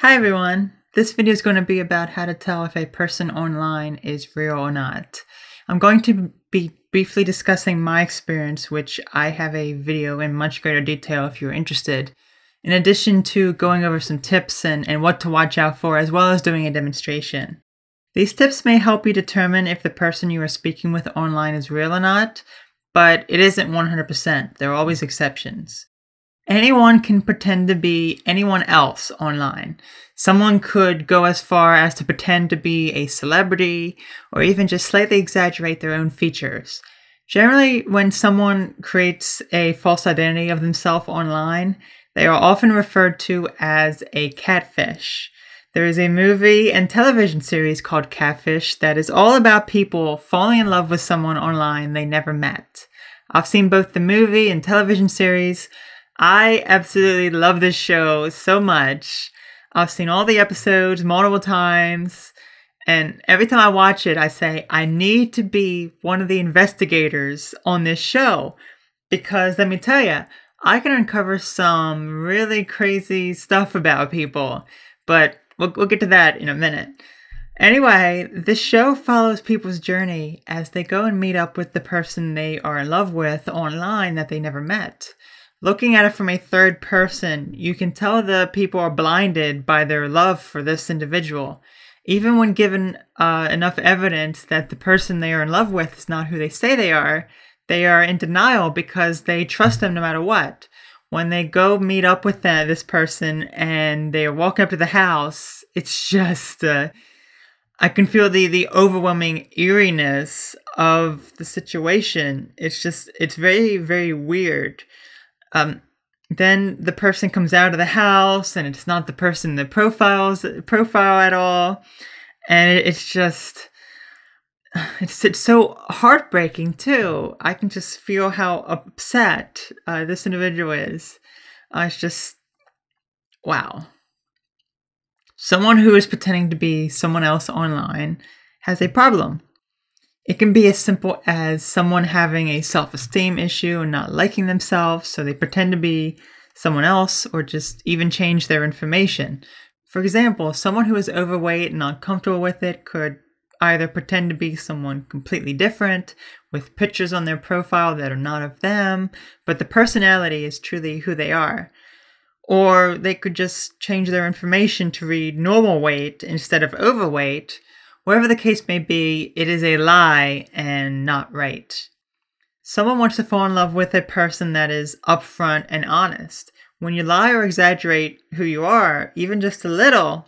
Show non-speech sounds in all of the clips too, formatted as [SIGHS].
Hi everyone. This video is going to be about how to tell if a person online is real or not. I'm going to be briefly discussing my experience, which I have a video in much greater detail if you're interested, in addition to going over some tips and, and what to watch out for, as well as doing a demonstration. These tips may help you determine if the person you are speaking with online is real or not, but it isn't 100%. There are always exceptions. Anyone can pretend to be anyone else online. Someone could go as far as to pretend to be a celebrity or even just slightly exaggerate their own features. Generally, when someone creates a false identity of themselves online, they are often referred to as a catfish. There is a movie and television series called Catfish that is all about people falling in love with someone online they never met. I've seen both the movie and television series, I absolutely love this show so much. I've seen all the episodes multiple times. And every time I watch it, I say, I need to be one of the investigators on this show. Because let me tell you, I can uncover some really crazy stuff about people. But we'll, we'll get to that in a minute. Anyway, this show follows people's journey as they go and meet up with the person they are in love with online that they never met. Looking at it from a third person, you can tell the people are blinded by their love for this individual. Even when given uh, enough evidence that the person they are in love with is not who they say they are, they are in denial because they trust them no matter what. When they go meet up with that, this person and they walk up to the house, it's [LAUGHS] just, uh, I can feel the, the overwhelming eeriness of the situation. It's just, it's very, very weird. Um, then the person comes out of the house and it's not the person in the profiles profile at all. And it's just [SIGHS] it's, it's so heartbreaking too. I can just feel how upset uh, this individual is. Uh, it's just wow. Someone who is pretending to be someone else online has a problem it can be as simple as someone having a self esteem issue and not liking themselves, so they pretend to be someone else or just even change their information. For example, someone who is overweight and uncomfortable with it could either pretend to be someone completely different with pictures on their profile that are not of them, but the personality is truly who they are. Or they could just change their information to read normal weight instead of overweight Whatever the case may be, it is a lie and not right. Someone wants to fall in love with a person that is upfront and honest. When you lie or exaggerate who you are, even just a little,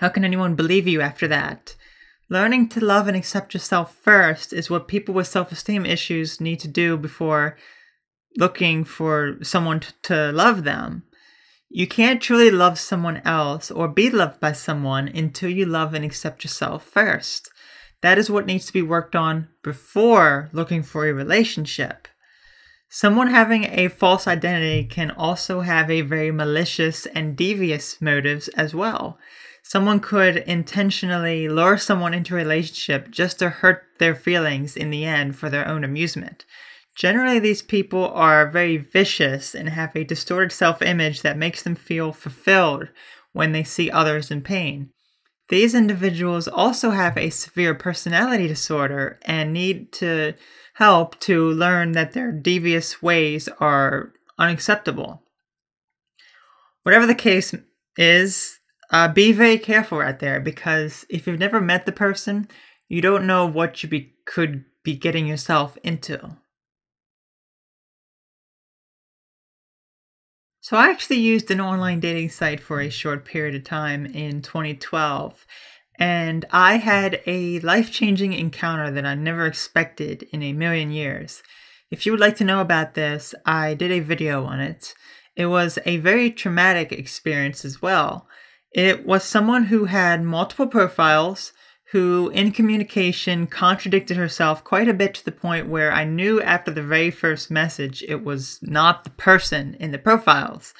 how can anyone believe you after that? Learning to love and accept yourself first is what people with self esteem issues need to do before looking for someone to love them. You can't truly love someone else or be loved by someone until you love and accept yourself first. That is what needs to be worked on before looking for a relationship. Someone having a false identity can also have a very malicious and devious motives as well. Someone could intentionally lure someone into a relationship just to hurt their feelings in the end for their own amusement. Generally, these people are very vicious and have a distorted self image that makes them feel fulfilled when they see others in pain. These individuals also have a severe personality disorder and need to help to learn that their devious ways are unacceptable. Whatever the case is, uh, be very careful out there because if you've never met the person, you don't know what you be- could be getting yourself into. So I actually used an online dating site for a short period of time in 2012. And I had a life changing encounter that I never expected in a million years. If you would like to know about this, I did a video on it. It was a very traumatic experience as well. It was someone who had multiple profiles, who in communication contradicted herself quite a bit to the point where I knew after the very first message it was not the person in the profiles.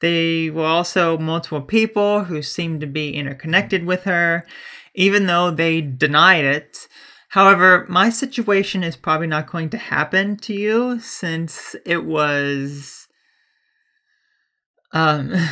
They were also multiple people who seemed to be interconnected with her, even though they denied it. However, my situation is probably not going to happen to you since it was um [LAUGHS]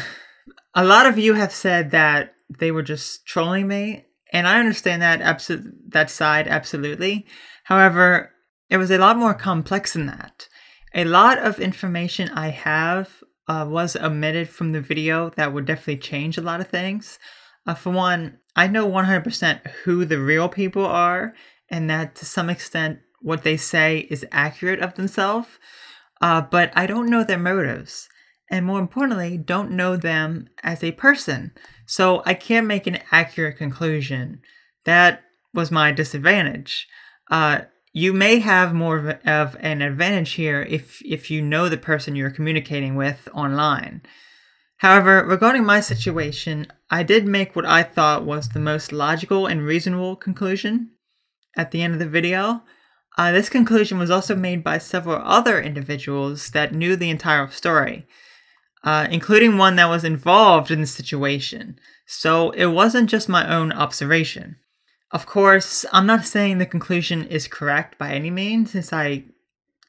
A lot of you have said that they were just trolling me, and I understand that abso- that side absolutely. However, it was a lot more complex than that. A lot of information I have uh, was omitted from the video that would definitely change a lot of things. Uh, for one, I know 100% who the real people are, and that to some extent what they say is accurate of themselves, uh, but I don't know their motives. And more importantly, don't know them as a person. So I can't make an accurate conclusion. That was my disadvantage. Uh, you may have more of, of, an advantage here if if you know the person you're communicating with online. However, regarding my situation, I did make what I thought was the most logical and reasonable conclusion at the end of the video. Uh, this conclusion was also made by several other individuals that knew the entire story, uh, including one that was involved in the situation. So it wasn't just my own observation. Of course, I'm not saying the conclusion is correct by any means, since I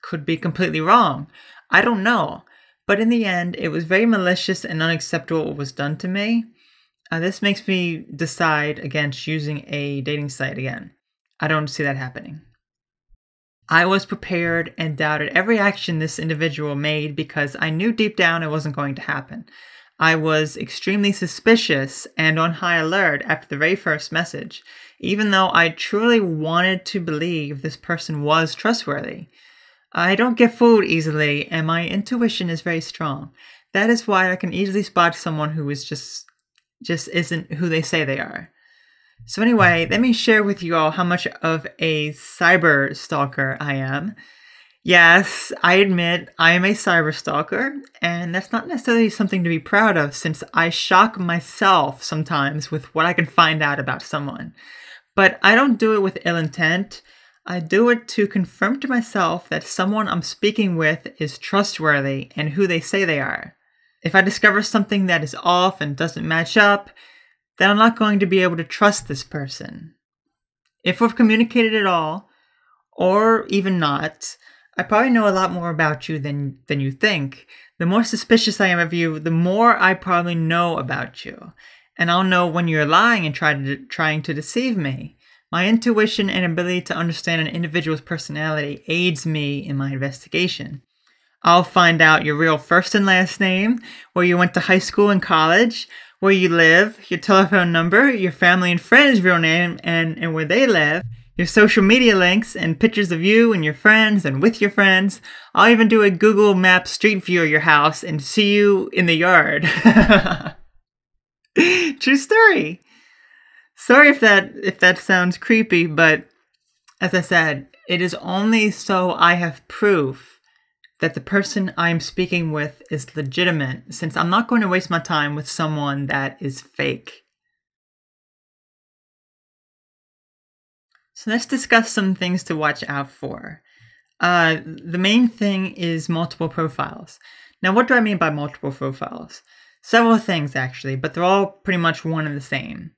could be completely wrong. I don't know. But in the end, it was very malicious and unacceptable what was done to me. Uh, this makes me decide against using a dating site again. I don't see that happening. I was prepared and doubted every action this individual made because I knew deep down it wasn't going to happen. I was extremely suspicious and on high alert after the very first message, even though I truly wanted to believe this person was trustworthy. I don't get fooled easily, and my intuition is very strong. That is why I can easily spot someone who is just just isn't who they say they are. So anyway, let me share with you all how much of a cyber stalker I am. Yes, I admit I am a cyber stalker, and that's not necessarily something to be proud of since I shock myself sometimes with what I can find out about someone. But I don't do it with ill intent. I do it to confirm to myself that someone I'm speaking with is trustworthy and who they say they are. If I discover something that is off and doesn't match up, then I'm not going to be able to trust this person. If we've communicated at all, or even not, I probably know a lot more about you than than you think. The more suspicious I am of you, the more I probably know about you. And I'll know when you're lying and try to, trying to deceive me. My intuition and ability to understand an individual's personality aids me in my investigation. I'll find out your real first and last name, where you went to high school and college, where you live, your telephone number, your family and friends' real name, and, and where they live, your social media links and pictures of you and your friends and with your friends. I'll even do a Google Map street view of your house and see you in the yard. [LAUGHS] True story. Sorry if that if that sounds creepy, but as I said, it is only so I have proof that the person I'm speaking with is legitimate since I'm not going to waste my time with someone that is fake. So let's discuss some things to watch out for. Uh, the main thing is multiple profiles. Now, what do I mean by multiple profiles? Several things, actually, but they're all pretty much one and the same.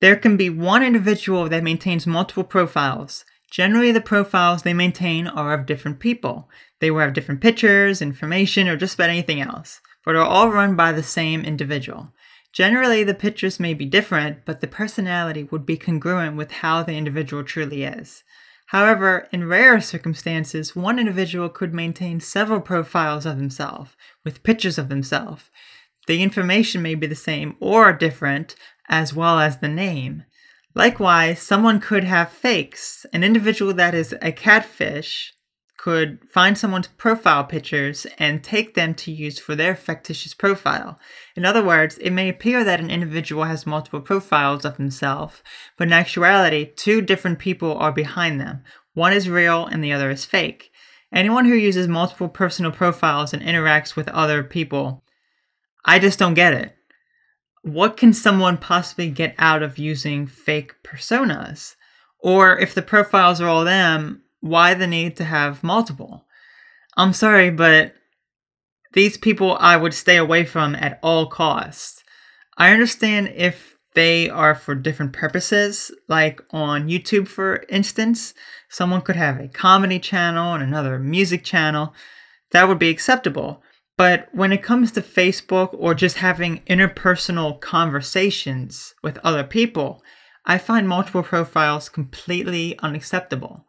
There can be one individual that maintains multiple profiles. Generally, the profiles they maintain are of different people. They will have different pictures, information, or just about anything else, but are all run by the same individual. Generally, the pictures may be different, but the personality would be congruent with how the individual truly is. However, in rare circumstances, one individual could maintain several profiles of themselves, with pictures of themselves. The information may be the same or different, as well as the name. Likewise, someone could have fakes. An individual that is a catfish could find someone's profile pictures and take them to use for their fictitious profile. In other words, it may appear that an individual has multiple profiles of himself, but in actuality, two different people are behind them. One is real and the other is fake. Anyone who uses multiple personal profiles and interacts with other people, I just don't get it. What can someone possibly get out of using fake personas? Or if the profiles are all them, why the need to have multiple? I'm sorry, but these people I would stay away from at all costs. I understand if they are for different purposes, like on YouTube, for instance, someone could have a comedy channel and another music channel. That would be acceptable. But when it comes to Facebook or just having interpersonal conversations with other people, I find multiple profiles completely unacceptable.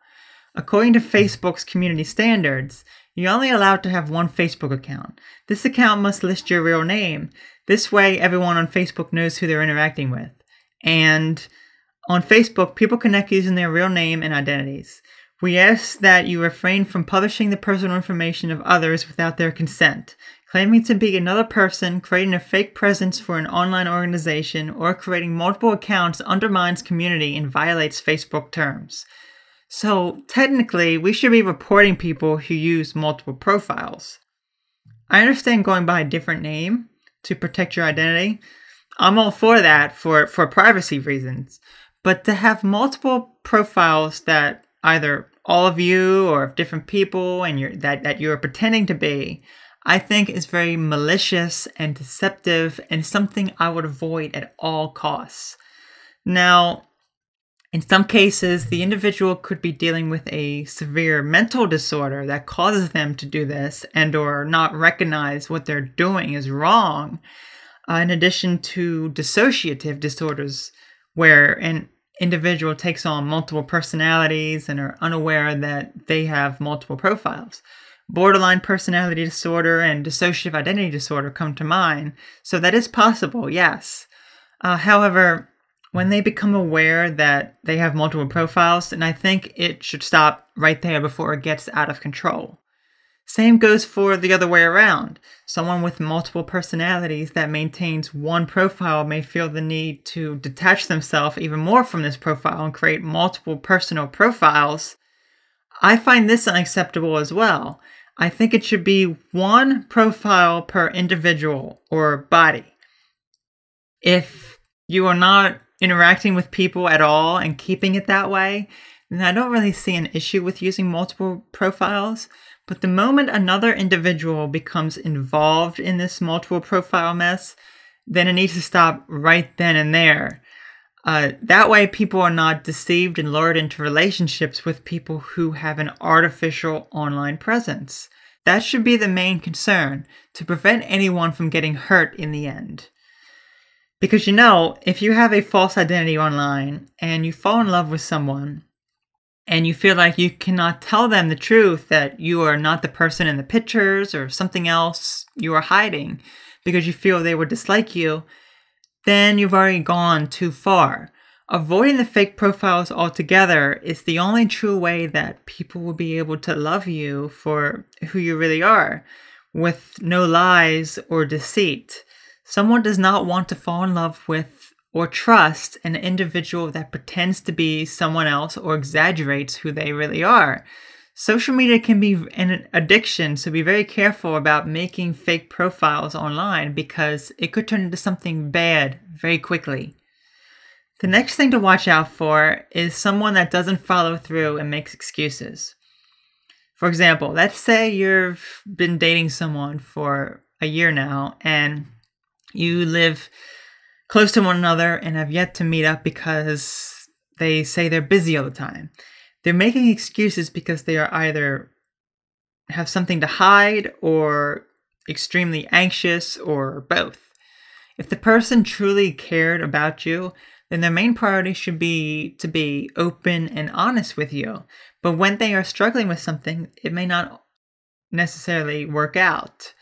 According to Facebook's community standards, you're only allowed to have one Facebook account. This account must list your real name. This way, everyone on Facebook knows who they're interacting with. And on Facebook, people connect using their real name and identities. We ask that you refrain from publishing the personal information of others without their consent. Claiming to be another person, creating a fake presence for an online organization, or creating multiple accounts undermines community and violates Facebook terms. So, technically, we should be reporting people who use multiple profiles. I understand going by a different name to protect your identity. I'm all for that for, for privacy reasons. But to have multiple profiles that either all of you or of different people and you're, that, that you're pretending to be, I think is very malicious and deceptive and something I would avoid at all costs. Now, in some cases, the individual could be dealing with a severe mental disorder that causes them to do this and or not recognize what they're doing is wrong. Uh, in addition to dissociative disorders where an individual takes on multiple personalities and are unaware that they have multiple profiles. Borderline personality disorder and dissociative identity disorder come to mind, so that is possible, yes. Uh, however, when they become aware that they have multiple profiles, then I think it should stop right there before it gets out of control. Same goes for the other way around. Someone with multiple personalities that maintains one profile may feel the need to detach themselves even more from this profile and create multiple personal profiles. I find this unacceptable as well. I think it should be one profile per individual or body. If you are not interacting with people at all and keeping it that way, then I don't really see an issue with using multiple profiles. But the moment another individual becomes involved in this multiple profile mess, then it needs to stop right then and there. Uh, that way, people are not deceived and lured into relationships with people who have an artificial online presence. That should be the main concern to prevent anyone from getting hurt in the end. Because you know, if you have a false identity online and you fall in love with someone and you feel like you cannot tell them the truth that you are not the person in the pictures or something else you are hiding because you feel they would dislike you, then you've already gone too far. Avoiding the fake profiles altogether is the only true way that people will be able to love you for who you really are, with no lies or deceit. Someone does not want to fall in love with or trust an individual that pretends to be someone else or exaggerates who they really are. Social media can be an addiction, so be very careful about making fake profiles online because it could turn into something bad very quickly. The next thing to watch out for is someone that doesn't follow through and makes excuses. For example, let's say you've been dating someone for a year now and you live close to one another and have yet to meet up because they say they're busy all the time. They're making excuses because they are either have something to hide or extremely anxious or both. If the person truly cared about you, then their main priority should be to be open and honest with you. But when they are struggling with something, it may not necessarily work out.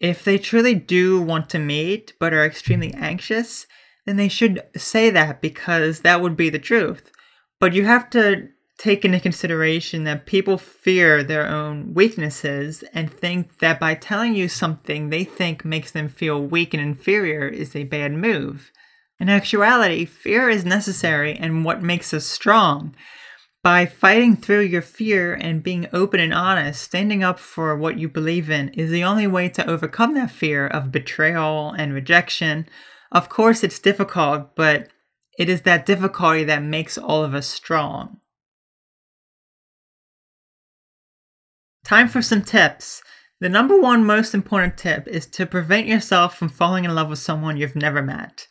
If they truly do want to meet but are extremely anxious, then they should say that because that would be the truth. But you have to take into consideration that people fear their own weaknesses and think that by telling you something they think makes them feel weak and inferior is a bad move. In actuality, fear is necessary and what makes us strong. By fighting through your fear and being open and honest, standing up for what you believe in is the only way to overcome that fear of betrayal and rejection. Of course, it's difficult, but it is that difficulty that makes all of us strong. Time for some tips. The number one most important tip is to prevent yourself from falling in love with someone you've never met.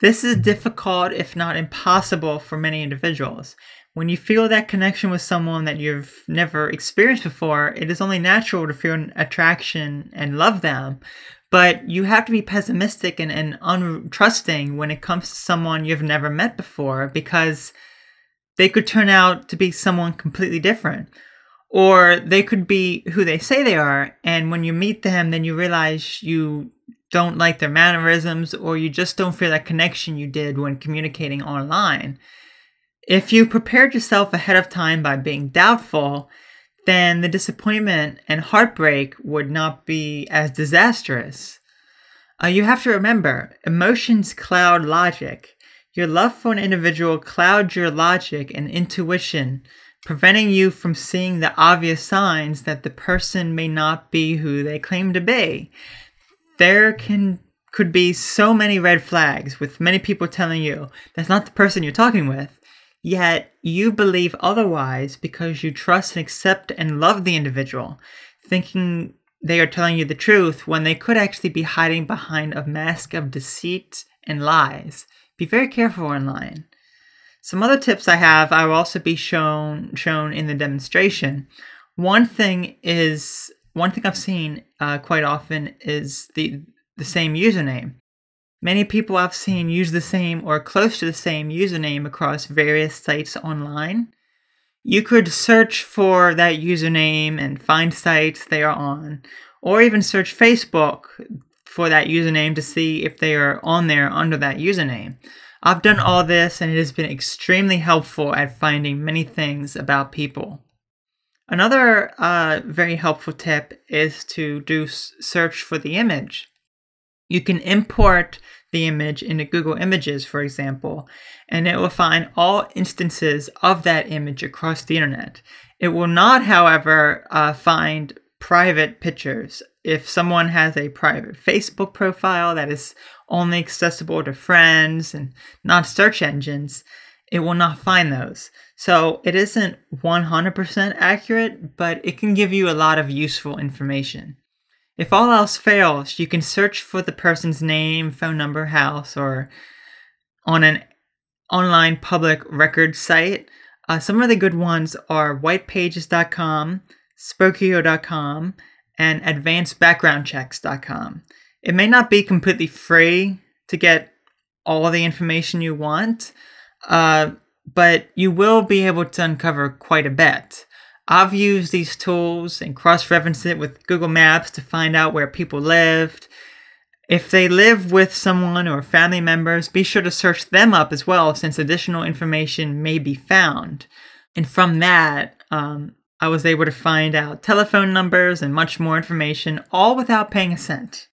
This is difficult, if not impossible, for many individuals. When you feel that connection with someone that you've never experienced before, it is only natural to feel an attraction and love them. But you have to be pessimistic and, and untrusting when it comes to someone you've never met before because they could turn out to be someone completely different. Or they could be who they say they are, and when you meet them, then you realize you don't like their mannerisms or you just don't feel that connection you did when communicating online. If you prepared yourself ahead of time by being doubtful, then the disappointment and heartbreak would not be as disastrous. Uh, you have to remember, emotions cloud logic. Your love for an individual clouds your logic and intuition, preventing you from seeing the obvious signs that the person may not be who they claim to be. There can could be so many red flags with many people telling you that's not the person you're talking with. Yet you believe otherwise because you trust and accept and love the individual, thinking they are telling you the truth when they could actually be hiding behind a mask of deceit and lies. Be very careful online. Some other tips I have I will also be shown shown in the demonstration. One thing is one thing I've seen uh, quite often is the the same username. Many people I've seen use the same or close to the same username across various sites online. You could search for that username and find sites they are on, or even search Facebook for that username to see if they are on there under that username. I've done all this and it has been extremely helpful at finding many things about people. Another uh, very helpful tip is to do search for the image. You can import the image into Google Images, for example, and it will find all instances of that image across the internet. It will not, however, uh, find private pictures. If someone has a private Facebook profile that is only accessible to friends and not search engines, it will not find those. So it isn't 100% accurate, but it can give you a lot of useful information. If all else fails, you can search for the person's name, phone number, house, or on an online public record site. Uh, some of the good ones are whitepages.com, spokeo.com, and advancedbackgroundchecks.com. It may not be completely free to get all the information you want, uh, but you will be able to uncover quite a bit. I've used these tools and cross referenced it with Google Maps to find out where people lived. If they live with someone or family members, be sure to search them up as well, since additional information may be found. And from that, um, I was able to find out telephone numbers and much more information, all without paying a cent.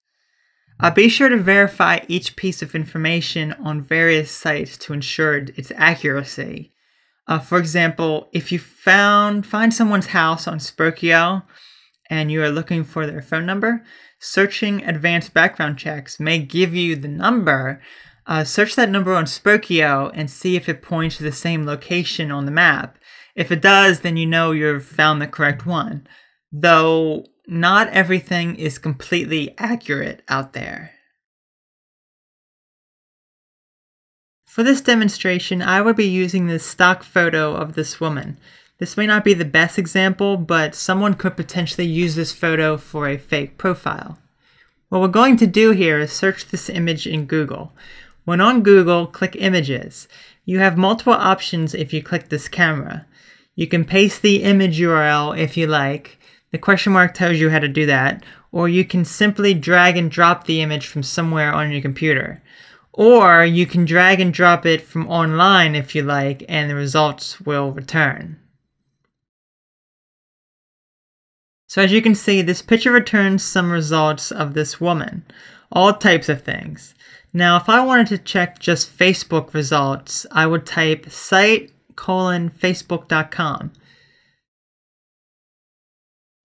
Uh, be sure to verify each piece of information on various sites to ensure its accuracy. Uh, for example, if you found find someone's house on Spokeo and you are looking for their phone number, searching advanced background checks may give you the number. Uh, search that number on Spokeo and see if it points to the same location on the map. If it does, then you know you've found the correct one. Though not everything is completely accurate out there. For this demonstration, I will be using this stock photo of this woman. This may not be the best example, but someone could potentially use this photo for a fake profile. What we're going to do here is search this image in Google. When on Google, click Images. You have multiple options if you click this camera. You can paste the image URL if you like. The question mark tells you how to do that. Or you can simply drag and drop the image from somewhere on your computer. Or you can drag and drop it from online if you like, and the results will return. So as you can see, this picture returns some results of this woman, all types of things. Now, if I wanted to check just Facebook results, I would type site colon facebook.com.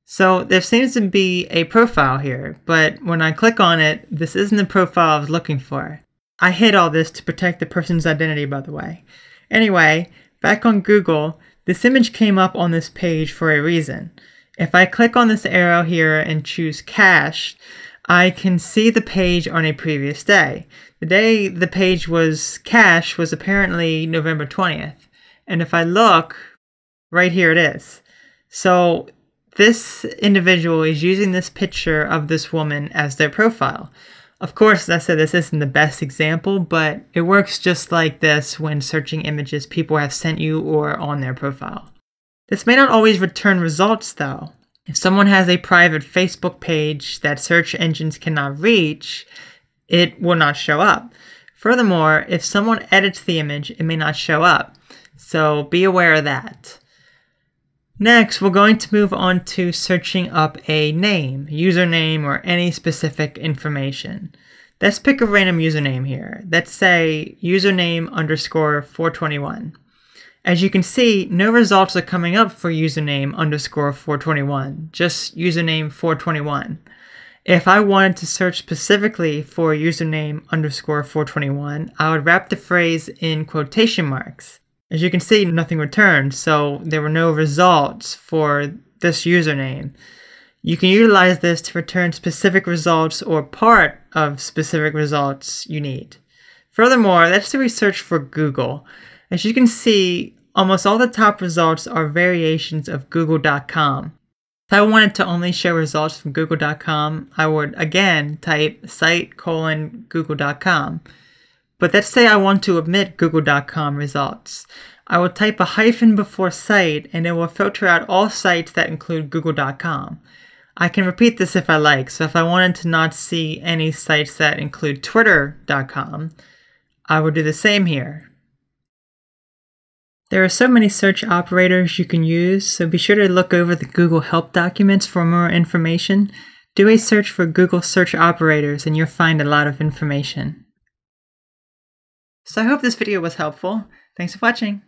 So there seems to be a profile here, but when I click on it, this isn't the profile I was looking for. I hid all this to protect the person's identity, by the way. Anyway, back on Google, this image came up on this page for a reason. If I click on this arrow here and choose cached, I can see the page on a previous day. The day the page was cached was apparently November 20th. And if I look, right here it is. So this individual is using this picture of this woman as their profile. Of course, I said this isn't the best example, but it works just like this when searching images people have sent you or on their profile. This may not always return results though. If someone has a private Facebook page that search engines cannot reach, it will not show up. Furthermore, if someone edits the image, it may not show up. So be aware of that. Next, we're going to move on to searching up a name, username, or any specific information. Let's pick a random username here. Let's say username underscore 421. As you can see, no results are coming up for username underscore 421, just username 421. If I wanted to search specifically for username underscore 421, I would wrap the phrase in quotation marks. As you can see, nothing returned, so there were no results for this username. You can utilize this to return specific results or part of specific results you need. Furthermore, let's do a search for Google. As you can see, almost all the top results are variations of google.com. If I wanted to only show results from google.com, I would again type site colon google.com. But let's say I want to omit google.com results. I will type a hyphen before site and it will filter out all sites that include google.com. I can repeat this if I like, so if I wanted to not see any sites that include twitter.com, I would do the same here. There are so many search operators you can use, so be sure to look over the Google Help documents for more information. Do a search for Google search operators and you'll find a lot of information. So I hope this video was helpful. Thanks for watching.